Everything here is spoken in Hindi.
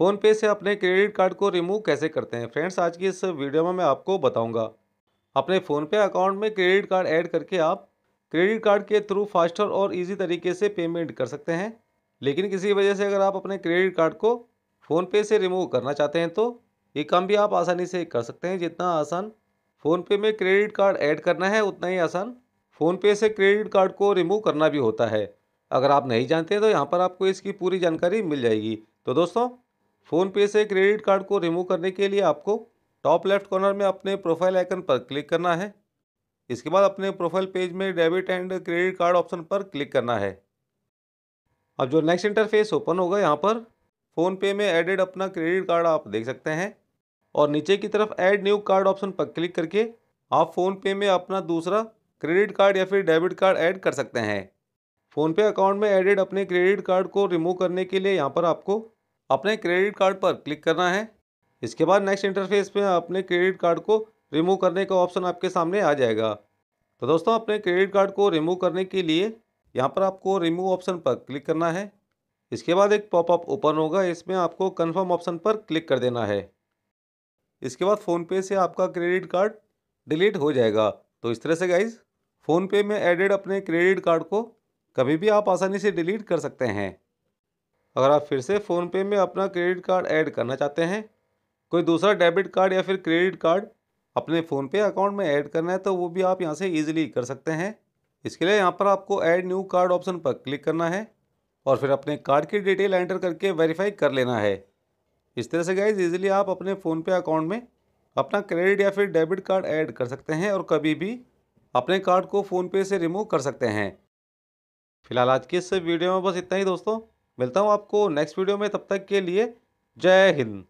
फ़ोनपे से अपने क्रेडिट कार्ड को रिमूव कैसे करते हैं? फ्रेंड्स, आज की इस वीडियो में मैं आपको बताऊँगा। अपने फ़ोनपे अकाउंट में क्रेडिट कार्ड ऐड करके आप क्रेडिट कार्ड के थ्रू फास्टर और इजी तरीके से पेमेंट कर सकते हैं। लेकिन किसी वजह से अगर आप अपने क्रेडिट कार्ड को फ़ोनपे से रिमूव करना चाहते हैं तो ये काम भी आप आसानी से कर सकते हैं। जितना आसान फ़ोनपे में क्रेडिट कार्ड ऐड करना है, उतना ही आसान फ़ोनपे से क्रेडिट कार्ड को रिमूव करना भी होता है। अगर आप नहीं जानते तो यहाँ पर आपको इसकी पूरी जानकारी मिल जाएगी। तो दोस्तों फ़ोनपे से क्रेडिट कार्ड को रिमूव करने के लिए आपको टॉप लेफ़्ट कॉर्नर में अपने प्रोफ़ाइल आइकन पर क्लिक करना है। इसके बाद अपने प्रोफ़ाइल पेज में debit and credit card option पर क्लिक करना है। अब जो नेक्स्ट इंटरफेस ओपन होगा यहाँ पर, फ़ोनपे में एडेड अपना क्रेडिट कार्ड आप देख सकते हैं और नीचे की तरफ़ ऐड न्यू कार्ड ऑप्शन पर क्लिक करके आप फ़ोनपे में अपना दूसरा क्रेडिट कार्ड या फिर डेबिट कार्ड ऐड कर सकते हैं। फ़ोनपे अकाउंट में एडेड अपने क्रेडिट कार्ड को रिमूव करने के लिए यहाँ पर आपको अपने क्रेडिट कार्ड पर क्लिक करना है। इसके बाद नेक्स्ट इंटरफेस में अपने क्रेडिट कार्ड को रिमूव करने का ऑप्शन आपके सामने आ जाएगा। तो दोस्तों, अपने क्रेडिट कार्ड को रिमूव करने के लिए यहाँ पर आपको रिमूव ऑप्शन पर क्लिक करना है। इसके बाद एक पॉपअप ओपन होगा, इसमें आपको कन्फर्म ऑप्शन पर क्लिक कर देना है। इसके बाद फ़ोनपे से आपका क्रेडिट कार्ड डिलीट हो जाएगा। तो इस तरह से गाइज़ फ़ोनपे में एडेड अपने क्रेडिट कार्ड को कभी भी आप आसानी से डिलीट कर सकते हैं। अगर आप फिर से फ़ोनपे में अपना क्रेडिट कार्ड ऐड करना चाहते हैं, कोई दूसरा डेबिट कार्ड या फिर क्रेडिट कार्ड अपने फ़ोनपे अकाउंट में ऐड करना है तो वो भी आप यहाँ से ईजिली कर सकते हैं। इसके लिए यहाँ पर आपको ऐड न्यू कार्ड ऑप्शन पर क्लिक करना है और फिर अपने कार्ड की डिटेल एंटर करके वेरीफाई कर लेना है। इस तरह से गाइज़ ईजिली आप अपने फ़ोनपे अकाउंट में अपना क्रेडिट या फिर डेबिट कार्ड ऐड कर सकते हैं और कभी भी अपने कार्ड को फ़ोनपे से रिमूव कर सकते हैं। फ़िलहाल आज की इस वीडियो में बस इतना ही दोस्तों। मिलता हूँ आपको नेक्स्ट वीडियो में तब तक के लिए जय हिंद।